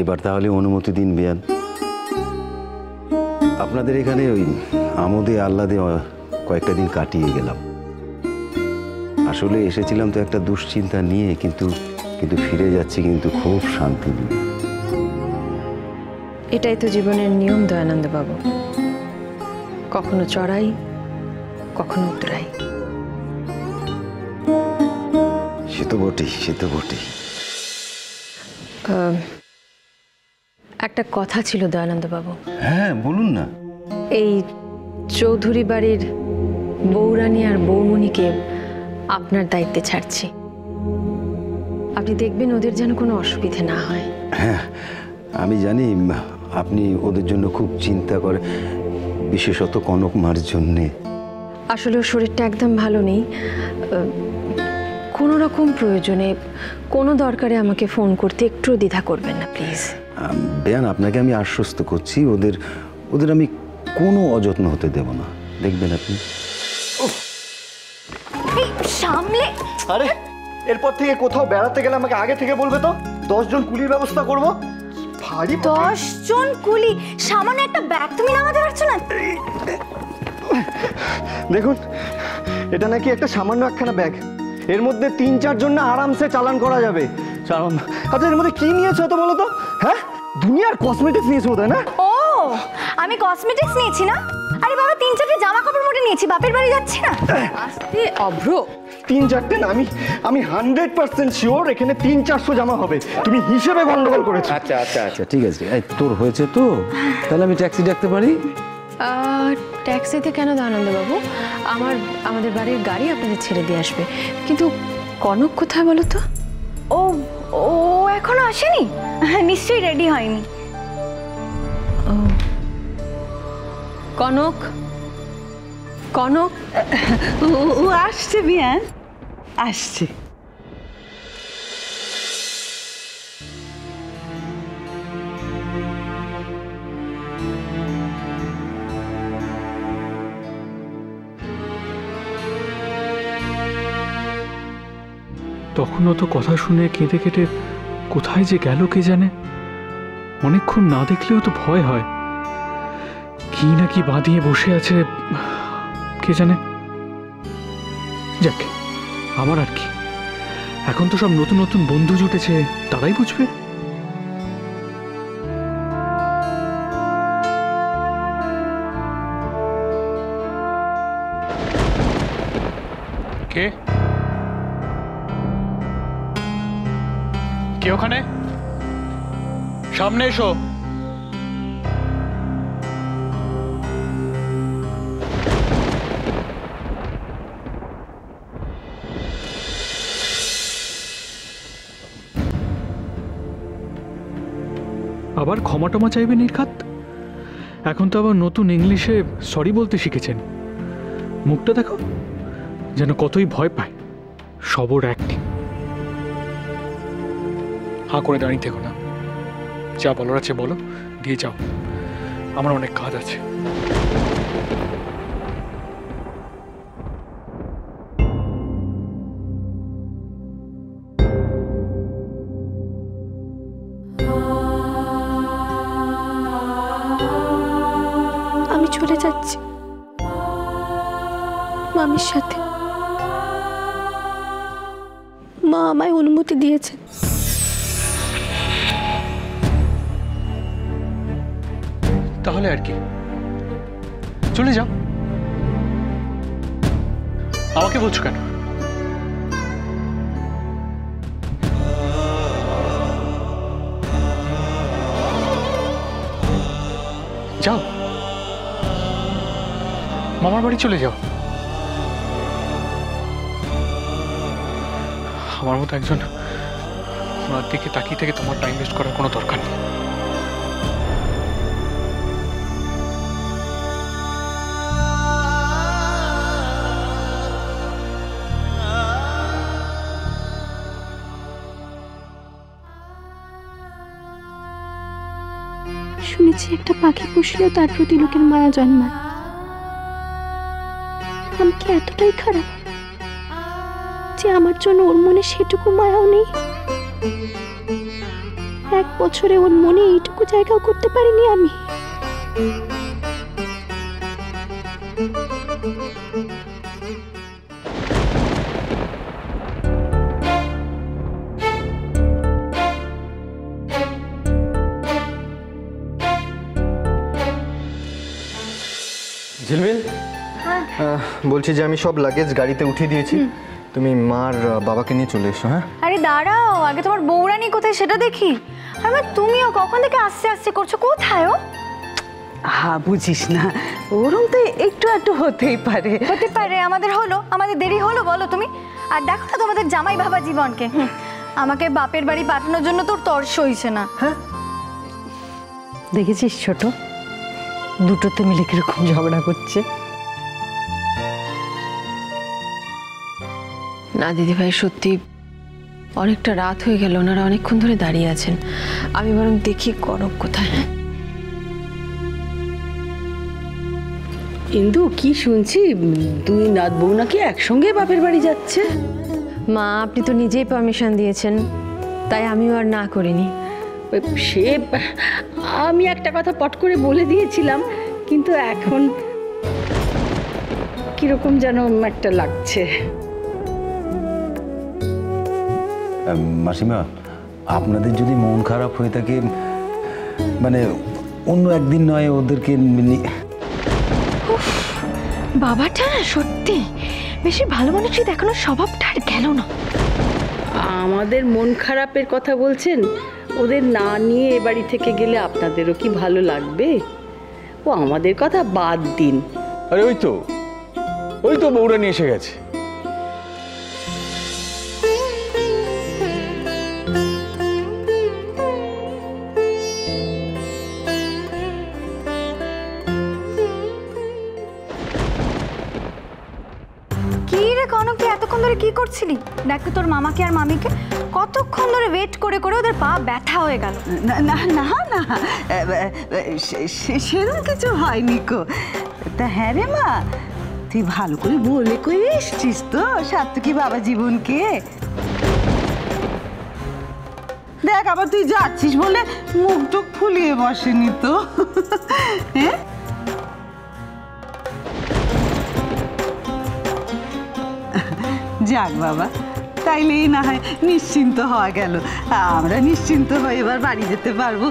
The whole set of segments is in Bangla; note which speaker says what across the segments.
Speaker 1: এবার তাহলে অনুমতি দিন বিয়ান। আপনাদের এখানে ওই আমোদে আহ্লাদে কয়েকটা দিন কাটিয়ে গেলাম। আসলে এসেছিলাম তো একটা দুশ্চিন্তা নিয়ে কিন্তু কিন্তু ফিরে যাচ্ছি কিন্তু খুব শান্তি নিয়ে।
Speaker 2: এটাই তো জীবনের নিয়ম দয়ানন্দ বাবু। কখনো চড়াই কখনো উতরাই।
Speaker 1: সে তো বটেই সে তো বটেই।
Speaker 2: একটা কথা ছিল দয়ানন্দ বাবু
Speaker 1: হ্যাঁ বলুন না।
Speaker 2: এই চৌধুরী বাড়ির বৌরানী আর বৌমণিকে আপনার দায়িত্বে ছাড়ছি। আপনি দেখবেন ওদের যেন কোনো অসুবিধে না হয়।
Speaker 1: হ্যাঁ আমি জানি আপনি ওদের জন্য খুব চিন্তা করে বিশেষত কনক মার জন্যে।
Speaker 2: আসলে ওর শরীরটা একদম ভালো নেই। কোনো রকম প্রয়োজনে কোনো দরকারে আমাকে ফোন করতে একটু দ্বিধা করবেন না প্লিজ।
Speaker 1: বেয়ান আপনাকে আমি আশ্বস্ত করছি ওদের ওদের আমি কোনো অযত্ন হতে দেব না। দেখবেন আপনি।
Speaker 3: এই সামলে
Speaker 4: আরে এরপর থেকে কোথাও বেড়াতে গেলে আমাকে আগে থেকে বলবে তো? দশজন কুলির ব্যবস্থা করব? ভারী
Speaker 3: দশ কুলি? সামান্য একটা ব্যাগ তুমি নামাতে পারছ না?
Speaker 4: দেখুন এটা নাকি একটা সামান্য একখানা ব্যাগ। এর মধ্যে তিন চারজন না আরামসে চালান করা যাবে। চালান আচ্ছা এর মধ্যে কি নিয়েছো তো বলো তো? হ্যাঁ? দুনিয়ার কসমেটিক্স নিয়েছো বোধ না?
Speaker 3: ও আমি কসমেটিক্স নিয়েছি না? আরে বাবা তিন চারটে জামা কাপড় মোটে নিয়েছি বাপের বাড়ি যাচ্ছি না?
Speaker 2: আস্তে অভ্র।
Speaker 4: তিন চারটে না আমি আমি হান্ড্রেড পার্সেন্ট শিওর এখানে তিন চারশো জামা হবে। তুমি হিসেবে গন্ডগোল করেছ।
Speaker 1: আচ্ছা আচ্ছা আচ্ছা ঠিক আছে। এই তোর হয়েছে তো? তাহলে আমি ট্যাক্সি ডাকতে পারি?
Speaker 2: ট্যাক্সিতে কেন বাবু? আমার আমাদের বাড়ির গাড়ি আপনাদের ছেড়ে দিয়ে আসবে। কিন্তু কনক কোথায় বলো তো?
Speaker 3: ও ও এখনও আসেনি? নিশ্চয়ই রেডি হয়নি।
Speaker 2: কনক? কনক?
Speaker 5: ও ও আসছে বিয়ান। আসছে।
Speaker 6: তখনও তো কথা শুনে কেঁদে কেটে কোথায় যে গেল কে জানে? অনেকক্ষণ না দেখলেও তো ভয় হয়। কি না কি বাঁধিয়ে বসে আছে, কে জানে? যাক আমার আর কি। এখন তো সব নতুন নতুন বন্ধু জুটেছে, তারাই বুঝবে। কে? কে ওখানে? সামনে এসো। আবার ক্ষমা টমা চাইবে নির্ঘাত? এখন তো আবার নতুন ইংলিশে সরি বলতে শিখেছেন। মুখটা দেখো, যেন কতই ভয় পায়। সবর অ্যাক্টিং হাঁ করে দাঁড়িয়ে থেকো না। যা বলার আছে বলো, দিয়ে যাও। আমার অনেক কাজ আছে।
Speaker 7: আমি চলে যাচ্ছি। মামির সাথে। মা আমায় অনুমতি দিয়েছেন।
Speaker 6: তাহলে আর কি। চলে যাও। আমাকে বলছো কেন? যাও। মামার বাড়ি চলে যাও। আমার মতো একজন ওনার দিকে তাকিয়ে থেকে তোমার টাইম ওয়েস্ট করার কোনো দরকার নেই।
Speaker 7: শুনেছি, একটা পাখি পুষলেও তার প্রতি লোকের মায়া জন্মায়। আমি কি এতটাই খারাপ যে আমার জন্য ওর মনে সেটুকু মায়াও নেই? এক বছরে ওর মনে এইটুকু জায়গাও করতে পারিনি আমি।
Speaker 4: বলছি যে আমি সব লাগেজ গাড়িতে উঠিয়ে দিয়েছি। তুমি মার বাবাকে নিয়ে চলে এসো হ্যাঁ?
Speaker 3: আরে দাঁড়াও আগে তোমার বৌরানি কোথায় সেটা দেখি। আর মা তুমিও কখন থেকে আসছে আসছে করছ? কোথায় ও?
Speaker 5: হা বুঝিস না। ওরম তো একটু একটু হতেই পারে।
Speaker 3: হতে পারে আমাদের হলো আমাদের দেরি হলো বলো তুমি। আর দেখো না তোমাদের জামাই বাবা জীবনকে। আমাকে বাপের বাড়ি পাঠানোর জন্য তোর তর্স হইছে না। হ্যাঁ?
Speaker 5: দেখেছিস ছোট? দুটোতে মিলে কীরকম ঝগড়া করছে।
Speaker 2: না দিদিভাই সত্যি অনেকটা রাত হয়ে গেল ওনারা অনেকক্ষণ ধরে দাঁড়িয়ে আছেন। আমি বরং দেখি কনক কোথায়।
Speaker 5: ইন্দু কি শুনছি? দুই নাত বউ নাকি একসঙ্গে বাপের বাড়ি যাচ্ছে?
Speaker 2: মা আপনি তো নিজেই পারমিশন দিয়েছেন তাই আমিও আর না করিনি।
Speaker 5: সে আমি একটা কথা পট করে বলে দিয়েছিলাম কিন্তু এখন কীরকম যেন একটা লাগছে।
Speaker 1: মাসিমা আপনাদের যদি মন খারাপ হয়ে থাকে মানে অন্য একদিন নয় ওদেরকে
Speaker 7: বাবাটা না সত্যি। বেশি ভালো মানুষই দেখানো স্বভাবটা আর গেল না।
Speaker 5: আমাদের মন খারাপের কথা বলছেন? ওদের না নিয়ে এ বাড়ি থেকে গেলে আপনাদেরও কি ভালো লাগবে? ও আমাদের কথা বাদ দিন।
Speaker 8: আরে ওই তো ওই তো বউরা নিয়ে এসে গেছে।
Speaker 3: কনক তুই এতক্ষণ ধরে কি করছিলি? দেখ তোর মামাকে আর মামিকে কতক্ষণ ধরে ওয়েট করে করে ওদের পা ব্যথা হয়ে গেল।
Speaker 5: না না না না। সেরকম কিছু হয়নি কো। তা হ্যাঁ রে মা, তুই ভালো করে বলে কই এসছিস তো সাত্তকি বাবা জীবনকে? দেখ, আবার তুই যাচ্ছিস বলে মুখ টুক ফুলিয়ে বসেনি তো। হ্যাঁ? যাক বাবা তাইলেই না হয় নিশ্চিন্ত হওয়া গেল। আমরা নিশ্চিন্ত হয়ে এবার বাড়ি যেতে পারব।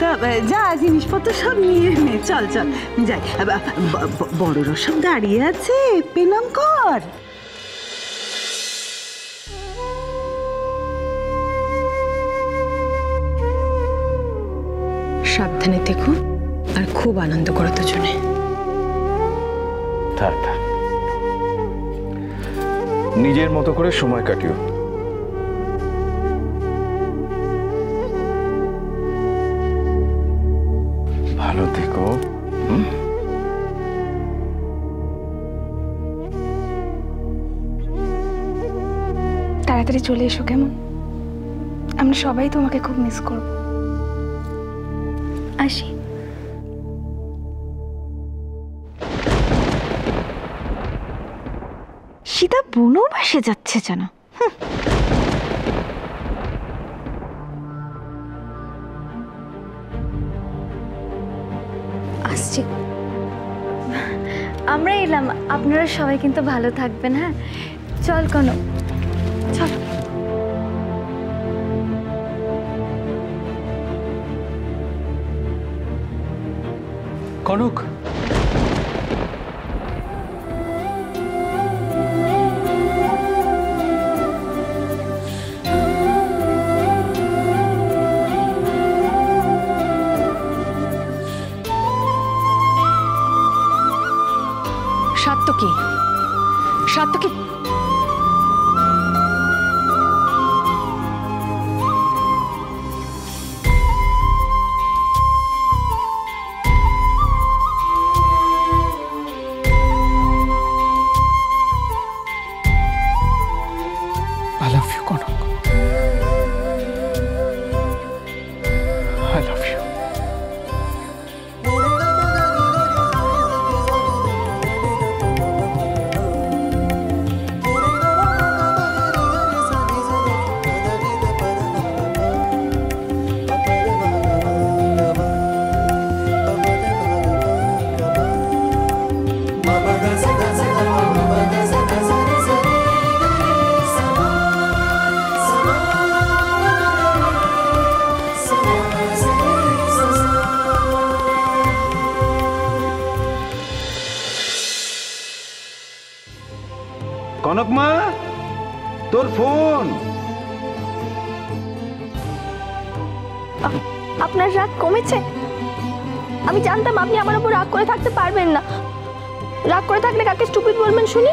Speaker 5: তা যা জিনিসপত্র সব নিয়ে নে চল চল যাই। আহ, ব- ব- সব দাঁড়িয়ে আছে পেনাম কর।
Speaker 2: সাবধানে থেকো আর খুব আনন্দ করো দুজনে।
Speaker 8: থাক থাক। নিজের মতো করে সময় কাটিও। ভালো থেকো
Speaker 9: তাড়াতাড়ি চলে এসো কেমন? আমরা সবাই তোমাকে খুব মিস করব।
Speaker 3: আসি। সীতা বুনো বাসে যাচ্ছে যেন। আসছি। আমরা এলাম। আপনারা সবাই কিন্তু ভালো থাকবেন হ্যাঁ? চল কোনো চল।
Speaker 6: কনক
Speaker 1: তোর ফোন।
Speaker 10: আপনার রাগ কমেছে? আমি জানতাম আপনি আমার উপর রাগ করে থাকতে পারবেন না। রাগ করে থাকলে কাকে স্টুপিড বলবেন শুনি?